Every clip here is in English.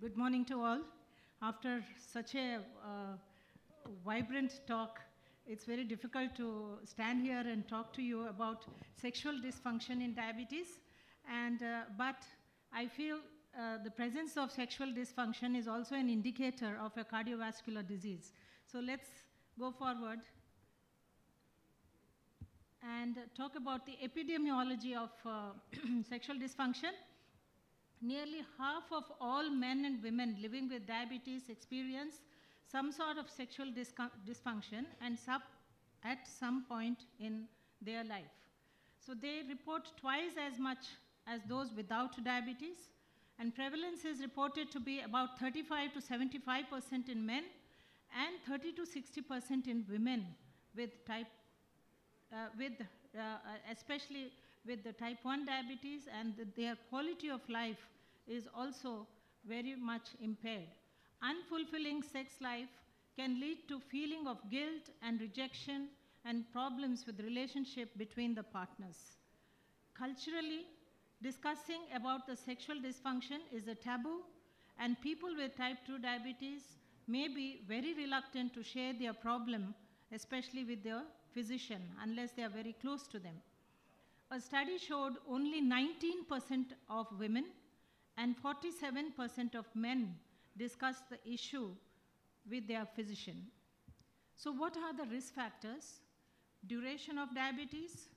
Good morning to all. After such a uh, vibrant talk, it's very difficult to stand here and talk to you about sexual dysfunction in diabetes. And, uh, but I feel uh, the presence of sexual dysfunction is also an indicator of a cardiovascular disease. So let's go forward and talk about the epidemiology of uh, sexual dysfunction. Nearly half of all men and women living with diabetes experience some sort of sexual dysfunction and sub at some point in their life. So they report twice as much as those without diabetes, and prevalence is reported to be about 35 to 75 percent in men and 30 to 60 percent in women with type, uh, with uh, especially with the type 1 diabetes and the, their quality of life is also very much impaired. Unfulfilling sex life can lead to feeling of guilt and rejection and problems with relationship between the partners. Culturally, discussing about the sexual dysfunction is a taboo and people with type 2 diabetes may be very reluctant to share their problem, especially with their physician, unless they are very close to them. A study showed only 19% of women and 47% of men discussed the issue with their physician. So, what are the risk factors? Duration of diabetes,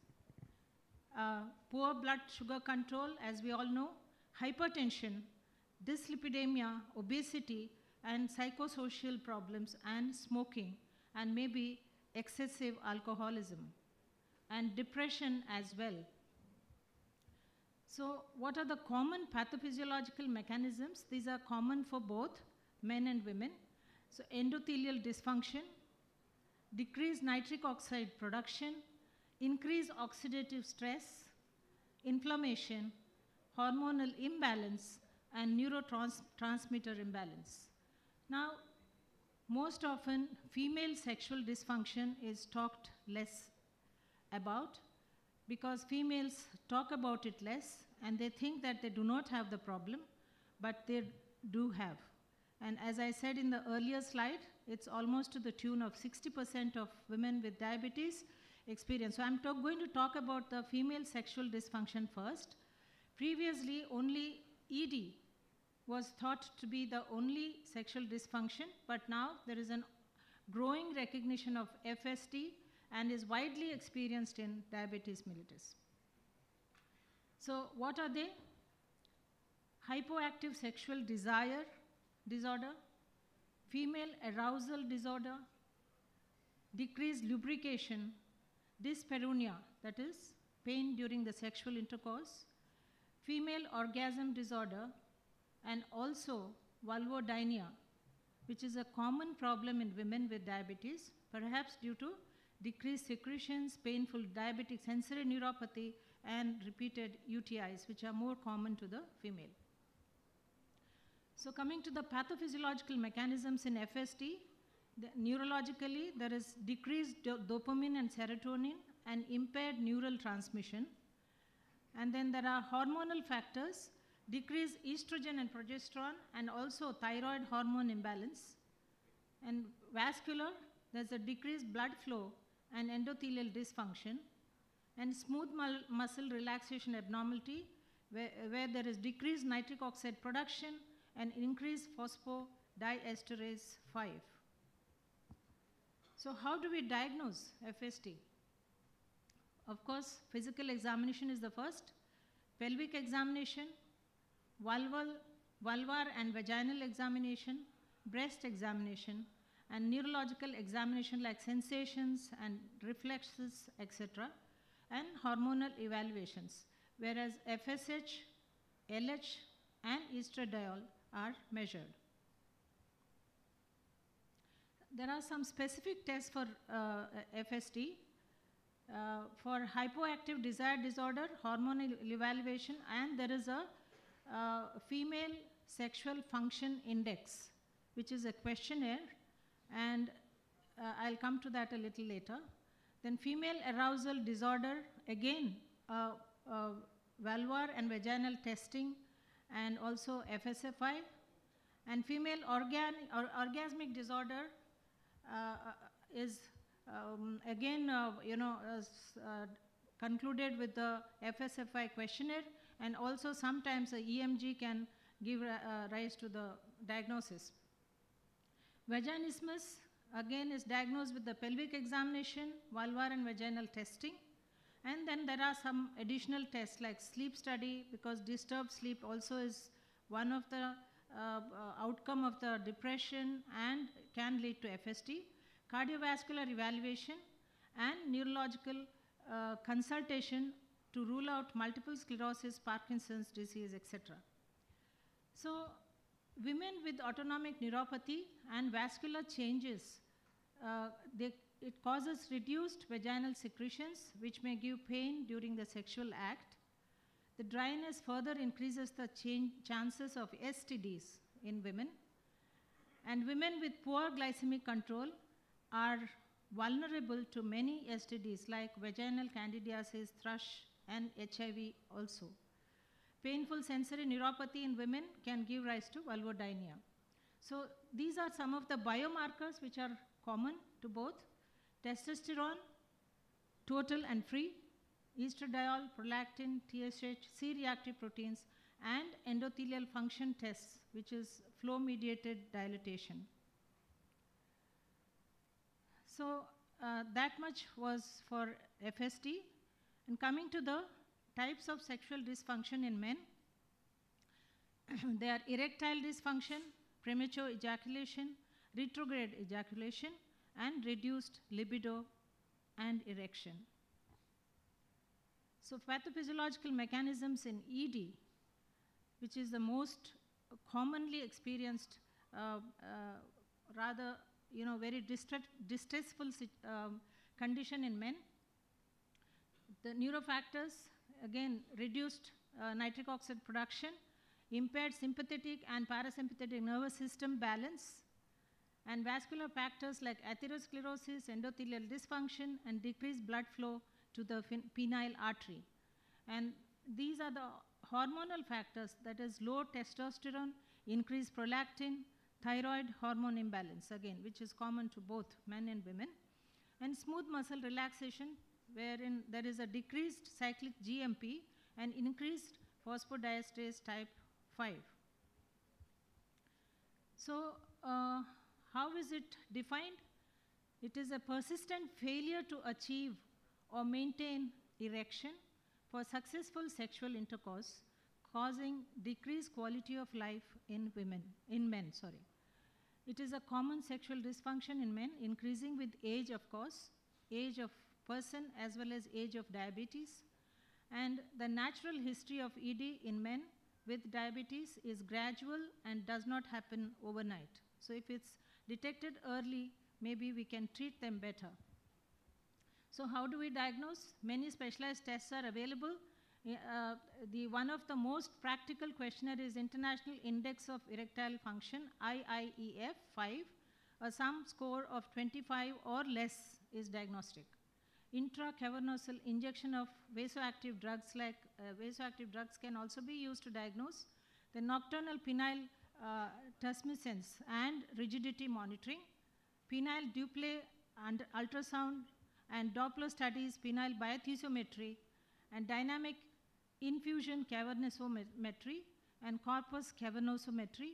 uh, poor blood sugar control, as we all know, hypertension, dyslipidemia, obesity, and psychosocial problems, and smoking, and maybe excessive alcoholism, and depression as well. So, what are the common pathophysiological mechanisms? These are common for both men and women. So, endothelial dysfunction, decreased nitric oxide production, increased oxidative stress, inflammation, hormonal imbalance, and neurotransmitter imbalance. Now, most often, female sexual dysfunction is talked less about because females talk about it less and they think that they do not have the problem, but they do have. And as I said in the earlier slide, it's almost to the tune of 60% of women with diabetes experience. So I'm going to talk about the female sexual dysfunction first. Previously, only ED was thought to be the only sexual dysfunction, but now there is a growing recognition of FSD and is widely experienced in diabetes mellitus. So what are they? Hypoactive sexual desire disorder, female arousal disorder, decreased lubrication, dyspareunia, that is pain during the sexual intercourse, female orgasm disorder, and also vulvodynia, which is a common problem in women with diabetes, perhaps due to decreased secretions, painful diabetic sensory neuropathy, and repeated UTIs, which are more common to the female. So coming to the pathophysiological mechanisms in FSD, the neurologically there is decreased do dopamine and serotonin and impaired neural transmission. And then there are hormonal factors, decreased estrogen and progesterone and also thyroid hormone imbalance. And vascular, there's a decreased blood flow and endothelial dysfunction and smooth muscle relaxation abnormality where, where there is decreased nitric oxide production and increased phosphodiesterase 5. So how do we diagnose FSD? Of course, physical examination is the first, pelvic examination, vulval, vulvar and vaginal examination, breast examination, and neurological examination like sensations and reflexes, etc., and hormonal evaluations, whereas FSH, LH, and estradiol are measured. There are some specific tests for uh. Uh, for hypoactive desire disorder, hormonal evaluation, and there is a uh, female sexual function index, which is a questionnaire and uh, I'll come to that a little later. Then female arousal disorder, again, uh, uh, vulvar and vaginal testing and also FSFI. And female organ, or orgasmic disorder uh, is um, again, uh, you know, uh, concluded with the FSFI questionnaire, and also sometimes the EMG can give rise to the diagnosis. Vaginismus again is diagnosed with the pelvic examination, vulvar and vaginal testing. And then there are some additional tests like sleep study because disturbed sleep also is one of the uh, uh, outcome of the depression and can lead to FSD. cardiovascular evaluation and neurological uh, consultation to rule out multiple sclerosis, Parkinson's disease, etc. So women with autonomic neuropathy and vascular changes, uh, they, it causes reduced vaginal secretions which may give pain during the sexual act. The dryness further increases the chances of STDs in women. And women with poor glycemic control are vulnerable to many STDs like vaginal candidiasis, thrush, and HIV also. Painful sensory neuropathy in women can give rise to vulvodynia. So these are some of the biomarkers which are common to both testosterone, total and free, estradiol, prolactin, TSH, C-reactive proteins, and endothelial function tests, which is flow-mediated dilatation. So uh, that much was for FSD. And coming to the types of sexual dysfunction in men. they are erectile dysfunction, premature ejaculation, retrograde ejaculation, and reduced libido and erection. So pathophysiological mechanisms in ED, which is the most commonly experienced, uh, uh, rather, you know, very distressful um, condition in men. The neurofactors again reduced uh, nitric oxide production, impaired sympathetic and parasympathetic nervous system balance, and vascular factors like atherosclerosis, endothelial dysfunction, and decreased blood flow to the penile artery. And these are the hormonal factors, that is low testosterone, increased prolactin, thyroid hormone imbalance, again, which is common to both men and women, and smooth muscle relaxation, wherein there is a decreased cyclic GMP and increased phosphodiesterase type 5. So, uh, how is it defined? It is a persistent failure to achieve or maintain erection for successful sexual intercourse causing decreased quality of life in women in men sorry it is a common sexual dysfunction in men increasing with age of course age of person as well as age of diabetes. And the natural history of ED in men with diabetes is gradual and does not happen overnight. So if it's detected early, maybe we can treat them better. So how do we diagnose? Many specialized tests are available. Uh, the one of the most practical questionnaire is International Index of Erectile Function, IIEF 5. A sum score of 25 or less is diagnostic intracavernosal injection of vasoactive drugs like uh, vasoactive drugs can also be used to diagnose the nocturnal penile uh, tumescence and rigidity monitoring, penile Doppler and ultrasound and Doppler studies penile biothesiometry and dynamic infusion cavernosometry and corpus cavernosometry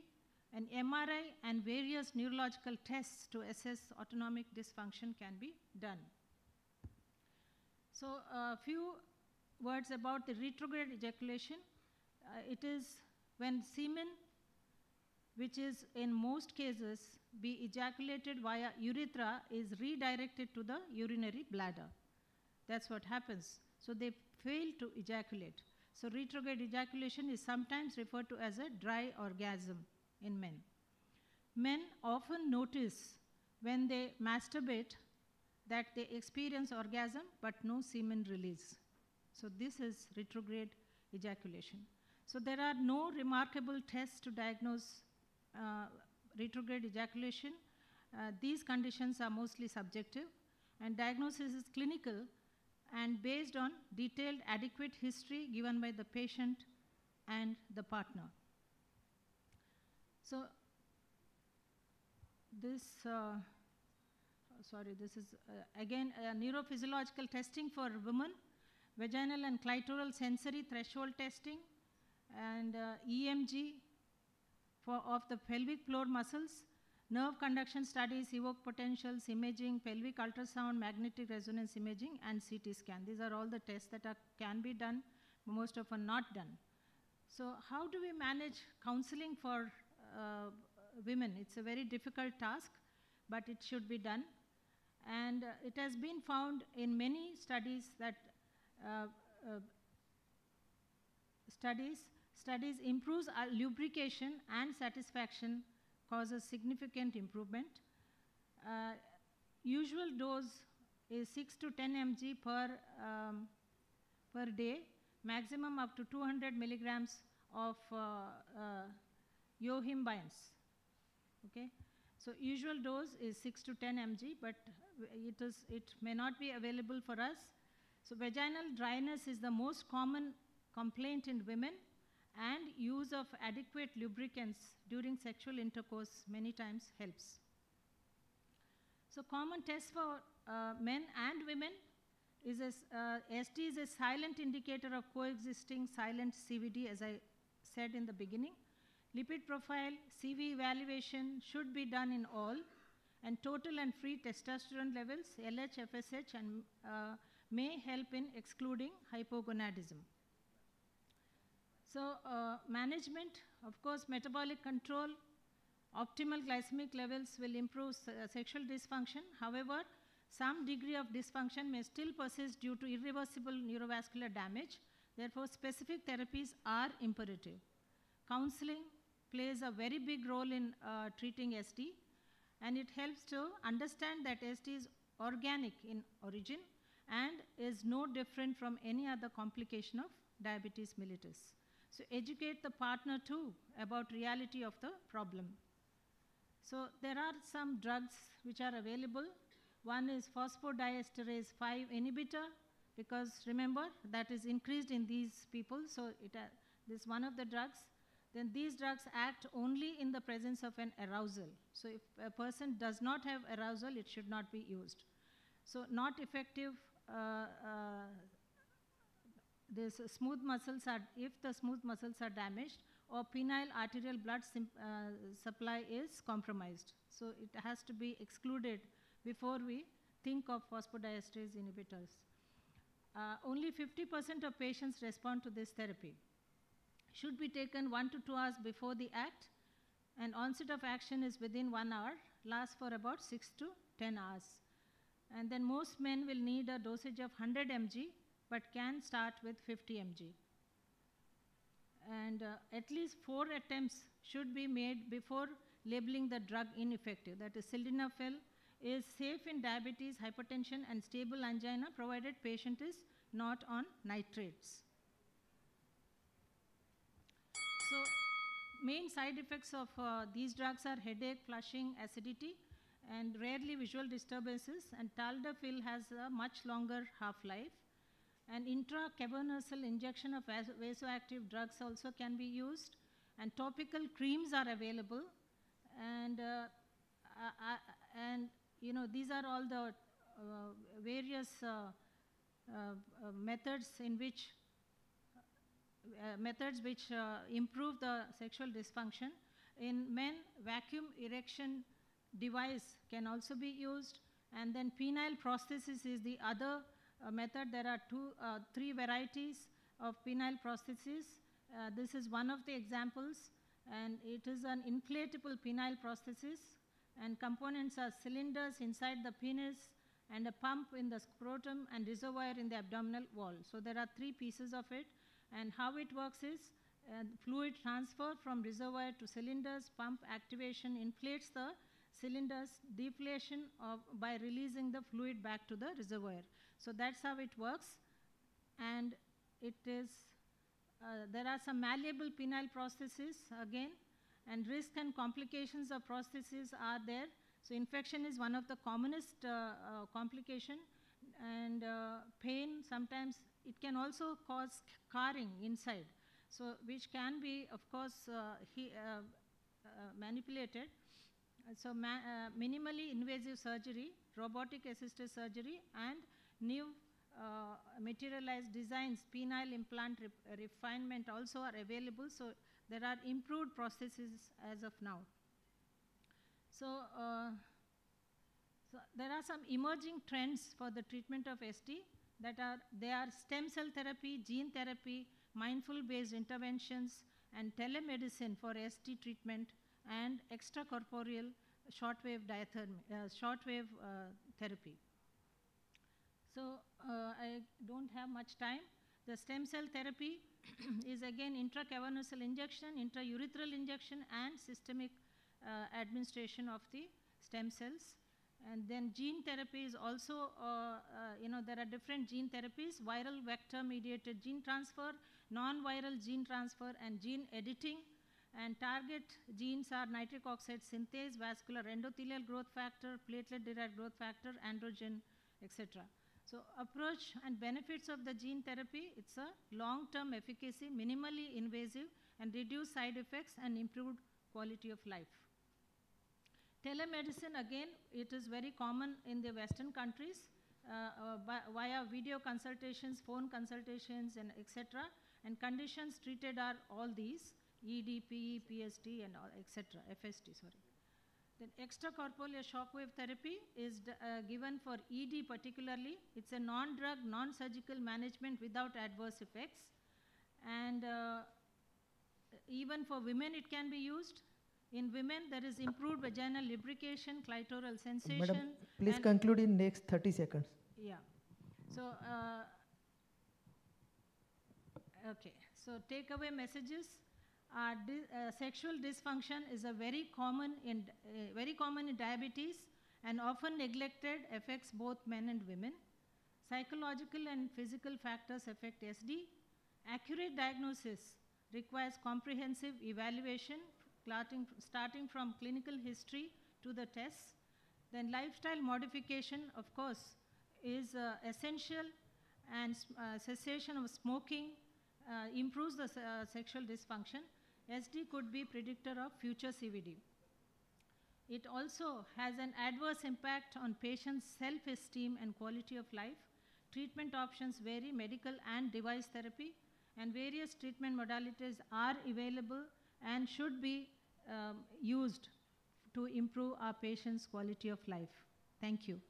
and MRI and various neurological tests to assess autonomic dysfunction can be done. So a few words about the retrograde ejaculation. Uh, it is when semen, which is in most cases be ejaculated via urethra, is redirected to the urinary bladder. That's what happens. So they fail to ejaculate. So retrograde ejaculation is sometimes referred to as a dry orgasm in men. Men often notice when they masturbate that they experience orgasm but no semen release. So this is retrograde ejaculation. So there are no remarkable tests to diagnose uh, retrograde ejaculation. Uh, these conditions are mostly subjective and diagnosis is clinical and based on detailed adequate history given by the patient and the partner. So this, uh, sorry, this is uh, again uh, neurophysiological testing for women, vaginal and clitoral sensory threshold testing, and uh, EMG for of the pelvic floor muscles, nerve conduction studies, evoked potentials, imaging, pelvic ultrasound, magnetic resonance imaging, and CT scan. These are all the tests that are, can be done, most of are not done. So how do we manage counseling for uh, women? It's a very difficult task, but it should be done. And uh, it has been found in many studies that uh, uh, studies studies improves our lubrication and satisfaction causes significant improvement. Uh, usual dose is 6 to 10 mg per, um, per day, maximum up to 200 milligrams of uh, uh, yohimbines. Okay? So usual dose is 6 to 10 mg, but it, is, it may not be available for us. So vaginal dryness is the most common complaint in women and use of adequate lubricants during sexual intercourse many times helps. So common tests for uh, men and women is a, uh, SD is a silent indicator of coexisting silent CVD as I said in the beginning. Lipid profile, CV evaluation should be done in all and total and free testosterone levels, LH, FSH and uh, may help in excluding hypogonadism. So uh, management, of course, metabolic control, optimal glycemic levels will improve uh, sexual dysfunction. However, some degree of dysfunction may still persist due to irreversible neurovascular damage. Therefore, specific therapies are imperative. Counseling plays a very big role in uh, treating SD and it helps to understand that SD is organic in origin and is no different from any other complication of diabetes mellitus. So educate the partner too about reality of the problem. So there are some drugs which are available. One is phosphodiesterase 5 inhibitor because remember that is increased in these people. So it uh, this one of the drugs. Then these drugs act only in the presence of an arousal. So if a person does not have arousal, it should not be used. So not effective uh, uh, this smooth muscles are, if the smooth muscles are damaged or penile arterial blood uh, supply is compromised. So it has to be excluded before we think of phosphodiesterase inhibitors. Uh, only 50% of patients respond to this therapy. Should be taken one to two hours before the act and onset of action is within one hour, lasts for about six to 10 hours. And then most men will need a dosage of 100 mg but can start with 50 mg. And uh, at least four attempts should be made before labeling the drug ineffective. That is, sildenafil is safe in diabetes, hypertension, and stable angina provided patient is not on nitrates. So, main side effects of uh, these drugs are headache, flushing, acidity, and rarely visual disturbances. And tadalafil has a much longer half-life. And intracavernosal injection of vas vasoactive drugs also can be used. And topical creams are available. And, uh, and you know, these are all the uh, various uh, uh, methods in which methods which improve the sexual dysfunction. In men, vacuum erection device can also be used. And then penile prosthesis is the other uh, method, there are two, uh, three varieties of penile prosthesis. Uh, this is one of the examples, and it is an inflatable penile prosthesis, and components are cylinders inside the penis, and a pump in the scrotum and reservoir in the abdominal wall. So there are three pieces of it, and how it works is uh, fluid transfer from reservoir to cylinders, pump activation inflates the cylinders, deflation of, by releasing the fluid back to the reservoir. So that's how it works. And it is, uh, there are some malleable penile prostheses again, and risk and complications of prostheses are there. So infection is one of the commonest uh, uh, complication, and uh, pain sometimes it can also cause scarring inside. So which can be, of course, uh, he, uh, manipulated. so ma- uh, minimally invasive surgery, robotic assisted surgery, and new uh, materialized designs, penile implant rep- refinement also are available. So there are improved processes as of now. So, uh, so there are some emerging trends for the treatment of SD that are they are stem cell therapy, gene therapy, mindful based interventions, and telemedicine for SD treatment and extracorporeal shortwave diathermy, uh, shortwave uh, therapy. So uh, I don't have much time. The stem cell therapy is again intracavernous injection, intraurethral injection, and systemic uh, administration of the stem cells. And then gene therapy is also, uh, uh, you know, there are different gene therapies, viral vector mediated gene transfer, non-viral gene transfer, and gene editing. And target genes are nitric oxide synthase, vascular endothelial growth factor, platelet-derived growth factor, androgen, etc. So approach and benefits of the gene therapy, it's a long-term efficacy, minimally invasive, and reduced side effects and improved quality of life. Telemedicine, again, it is very common in the Western countries uh, uh, by- via video consultations, phone consultations, and etc. And conditions treated are all these ED, PE, PST, and etc. FSD, sorry. Then extracorporeal shockwave therapy is uh, given for ED particularly. It's a non-drug, non-surgical management without adverse effects. And uh, even for women it can be used. In women there is improved vaginal lubrication, clitoral sensation. Madam, please conclude in next 30 seconds. yeah. So, uh, okay. So, takeaway messages. Uh, di- uh, sexual dysfunction is a very common in uh, very common in diabetes and often neglected affects both men and women. Psychological and physical factors affect SD. Accurate diagnosis requires comprehensive evaluation, starting, from clinical history to the tests. Then lifestyle modification, of course, is uh, essential, and uh, cessation of smoking uh, improves the uh, sexual dysfunction. SD could be predictor of future CVD. It also has an adverse impact on patients' self-esteem and quality of life. Treatment options vary, medical and device therapy, and various treatment modalities are available and should be um, used to improve our patients' quality of life. Thank you.